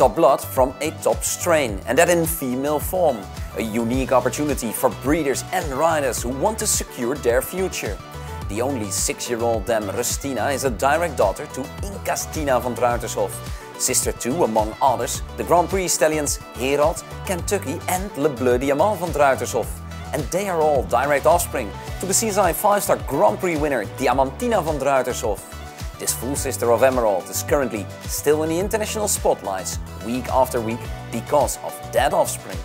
top blood from a top strain, and that in female form. A unique opportunity for breeders and riders who want to secure their future. The only six-year-old dam Rustina is a direct daughter to Incastina van Ruytershof. Sister to, among others, the Grand Prix stallions Herald, Kentucky and Le Bleu Diamant van Ruytershof. And they are all direct offspring to the CSI 5-star Grand Prix winner Diamantina van Ruytershof. This full sister of Emerald is currently still in the international spotlights week after week because of that offspring.